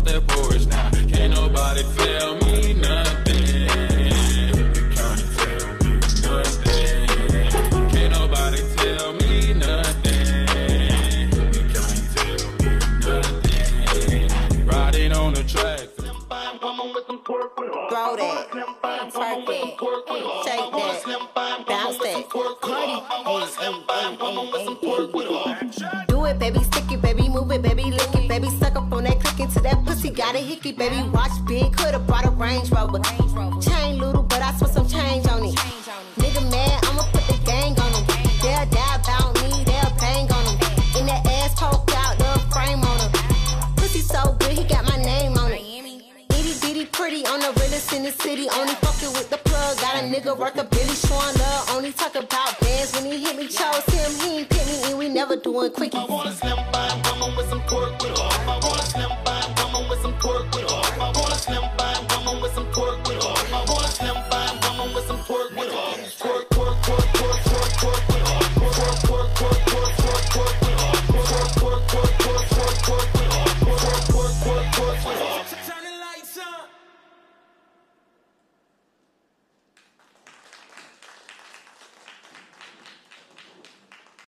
off that porch. Now, can't nobody tell me nothing. You can't tell me nothing. Can't nobody tell me nothing. You can't tell me nothing. Riding on the track. Throw that, twerk that, shake that, bounce that. Cardi, ay, ay, ay, ay, ay. Do it, baby, stick on that that pussy, got a hickey, baby, watch big, coulda brought a Range Rover. Chain little, but I spent some change on it. Nigga mad, I'ma put the gang on him. They'll die about me, they'll bang on him. In that ass poke out, the frame on him. Pussy so good, he got my name on it. Itty bitty pretty on the realest in the city. Only fucking with the plug. Got a nigga worth a billy showing love. Only talk about bands when he hit me. Chose him, he ain't pick me, and we never doing quickie. I wanna a slim fine woman with some pork with her. I pork with her. I